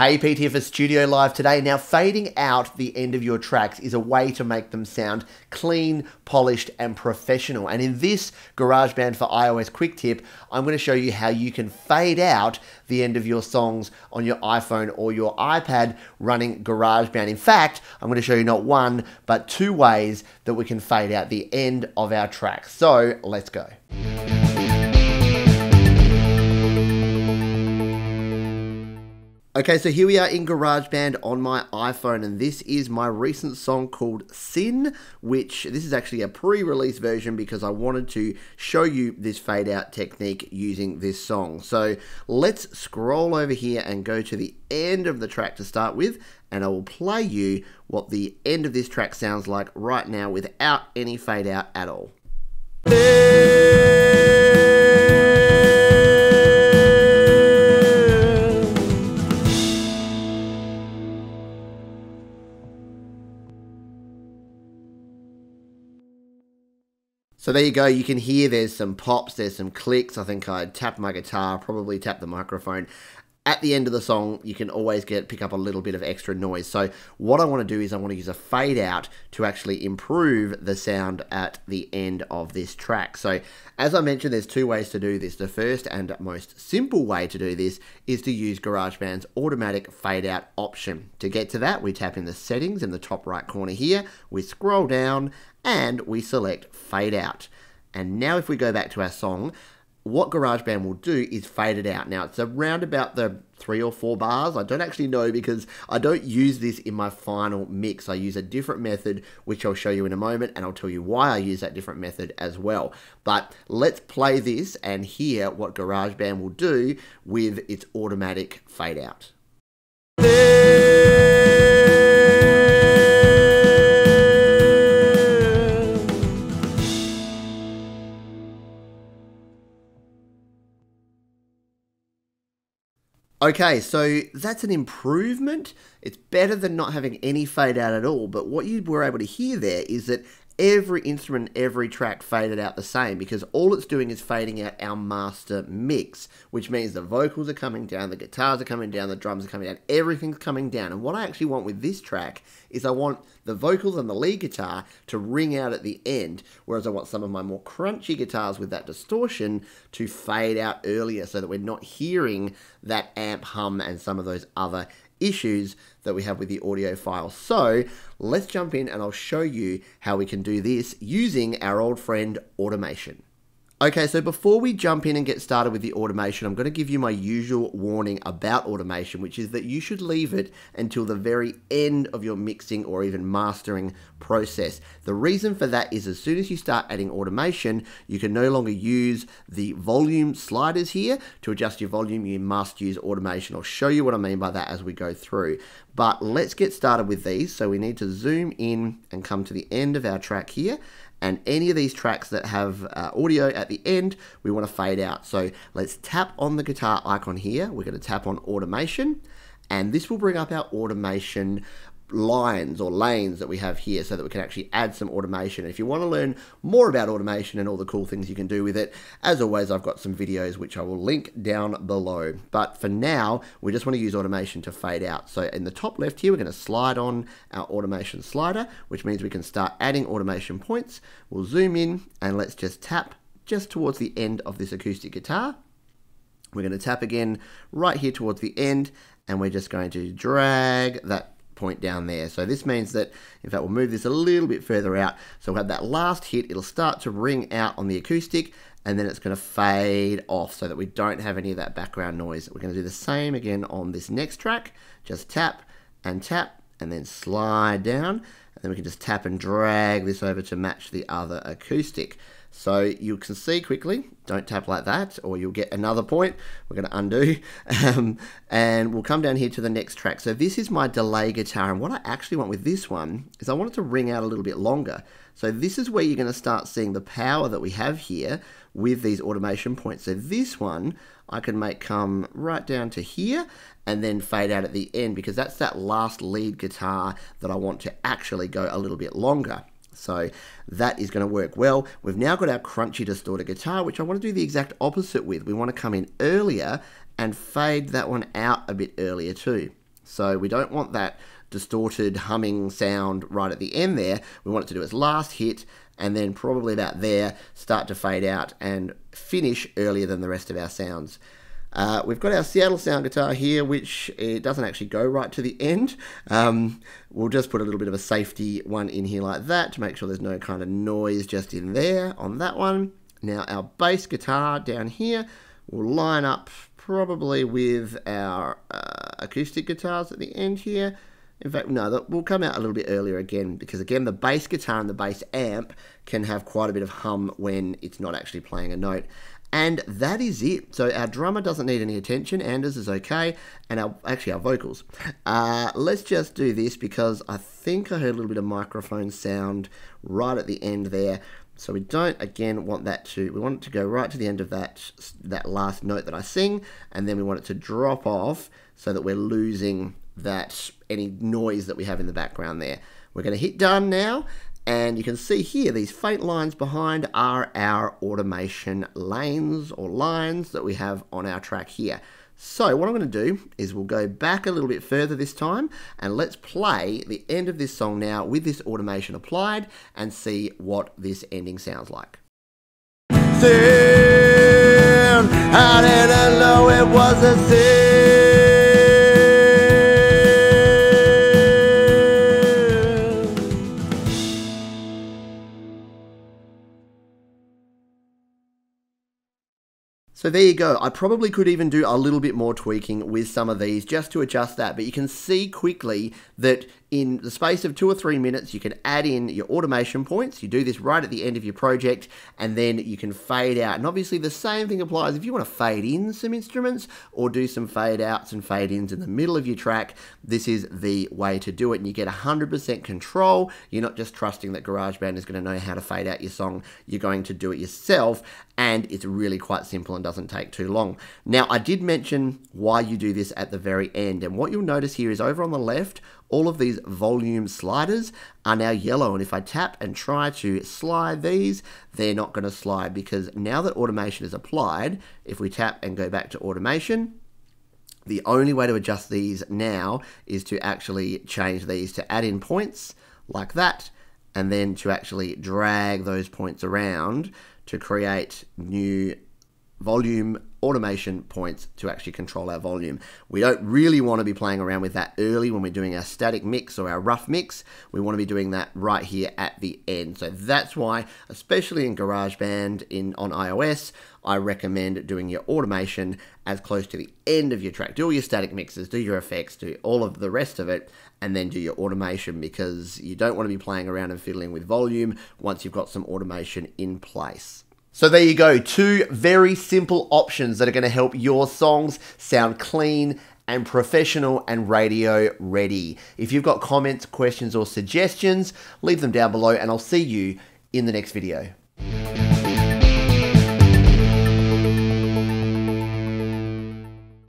Hey, Pete for Studio Live today. Now, fading out the end of your tracks is a way to make them sound clean, polished, and professional. And in this GarageBand for iOS quick tip, I'm going to show you how you can fade out the end of your songs on your iPhone or your iPad running GarageBand. In fact, I'm going to show you not one, but two ways that we can fade out the end of our tracks. So let's go. Okay, so here we are in GarageBand on my iPhone, and this is my recent song called Sin, which this is actually a pre release version because I wanted to show you this fade out technique using this song. So let's scroll over here and go to the end of the track to start with, and I will play you what the end of this track sounds like right now without any fade out at all. So there you go. You can hear there's some pops, there's some clicks. I think I tapped my guitar, probably tapped the microphone. At the end of the song, you can always get pick up a little bit of extra noise. So what I want to do is I want to use a fade out to actually improve the sound at the end of this track. So as I mentioned, there's two ways to do this. The first and most simple way to do this is to use GarageBand's automatic fade out option. To get to that, we tap in the settings in the top right corner here. We scroll down and we select fade out. And now if we go back to our song, what GarageBand will do is fade it out. Now it's around about the three or four bars. I don't actually know because I don't use this in my final mix. I use a different method, which I'll show you in a moment, and I'll tell you why I use that different method as well. But let's play this and hear what GarageBand will do with its automatic fade out. Okay, so that's an improvement. It's better than not having any fade out at all. But what you were able to hear there is that every instrument, every track faded out the same because all it's doing is fading out our master mix, which means the vocals are coming down, the guitars are coming down, the drums are coming down, everything's coming down. And what I actually want with this track is I want the vocals and the lead guitar to ring out at the end, whereas I want some of my more crunchy guitars with that distortion to fade out earlier so that we're not hearing that amp hum and some of those other issues that we have with the audio file. So let's jump in and I'll show you how we can do this using our old friend automation. Okay, so before we jump in and get started with the automation, I'm going to give you my usual warning about automation, which is that you should leave it until the very end of your mixing or even mastering process. The reason for that is as soon as you start adding automation, you can no longer use the volume sliders here. To adjust your volume, you must use automation. I'll show you what I mean by that as we go through. But let's get started with these. So we need to zoom in and come to the end of our track here and any of these tracks that have uh, audio at the end, we want to fade out. So let's tap on the guitar icon here. We're going to tap on automation, and this will bring up our automation lines or lanes that we have here so that we can actually add some automation. If you want to learn more about automation and all the cool things you can do with it, as always, I've got some videos which I will link down below. But for now, we just want to use automation to fade out. So in the top left here, we're going to slide on our automation slider, which means we can start adding automation points. We'll zoom in and let's just tap just towards the end of this acoustic guitar. We're going to tap again right here towards the end and we're just going to drag that point down there. So this means that, in fact, we'll move this a little bit further out. So we'll have that last hit, it'll start to ring out on the acoustic, and then it's going to fade off so that we don't have any of that background noise. We're going to do the same again on this next track. Just tap and tap, and then slide down, and then we can just tap and drag this over to match the other acoustic. So you can see quickly, don't tap like that or you'll get another point. We're going to undo um, and we'll come down here to the next track. So this is my delay guitar and what I actually want with this one is I want it to ring out a little bit longer. So this is where you're going to start seeing the power that we have here with these automation points. So this one I can make come right down to here and then fade out at the end because that's that last lead guitar that I want to actually go a little bit longer. So that is going to work well. We've now got our crunchy distorted guitar, which I want to do the exact opposite with. We want to come in earlier and fade that one out a bit earlier too. So we don't want that distorted humming sound right at the end there. We want it to do its last hit and then probably about there start to fade out and finish earlier than the rest of our sounds. Uh, we've got our Seattle sound guitar here, which it doesn't actually go right to the end. Um, we'll just put a little bit of a safety one in here like that to make sure there's no kind of noise just in there on that one. Now our bass guitar down here will line up probably with our uh, acoustic guitars at the end here. In fact, no, that will come out a little bit earlier again because, again, the bass guitar and the bass amp can have quite a bit of hum when it's not actually playing a note. And that is it. So our drummer doesn't need any attention. Anders is okay. And our actually our vocals. Uh, let's just do this because I think I heard a little bit of microphone sound right at the end there. So we don't again want that to we want it to go right to the end of that that last note that I sing, and then we want it to drop off so that we're losing that any noise that we have in the background there. We're going to hit done now, and you can see here, these faint lines behind are our automation lanes or lines that we have on our track here. So what I'm going to do is we'll go back a little bit further this time and let's play the end of this song now with this automation applied and see what this ending sounds like. Sin, I didn't know it was a sin. So there you go. I probably could even do a little bit more tweaking with some of these just to adjust that. But you can see quickly that in the space of two or three minutes, you can add in your automation points. You do this right at the end of your project, and then you can fade out. And obviously, the same thing applies if you want to fade in some instruments or do some fade outs and fade ins in the middle of your track. This is the way to do it, and you get 100% control. You're not just trusting that GarageBand is going to know how to fade out your song, you're going to do it yourself, and it's really quite simple and doesn't take too long. Now, I did mention why you do this at the very end, and what you'll notice here is over on the left, all of these volume sliders are now yellow and if I tap and try to slide these they're not going to slide because now that automation is applied if we tap and go back to automation the only way to adjust these now is to actually change these to add in points like that and then to actually drag those points around to create new volume automation points to actually control our volume. We don't really want to be playing around with that early when we're doing our static mix or our rough mix. We want to be doing that right here at the end. So that's why, especially in GarageBand in on iOS, I recommend doing your automation as close to the end of your track. Do all your static mixes, do your effects, do all of the rest of it, and then do your automation because you don't want to be playing around and fiddling with volume once you've got some automation in place. So there you go, two very simple options that are going to help your songs sound clean and professional and radio ready. If you've got comments, questions, or suggestions, leave them down below and I'll see you in the next video.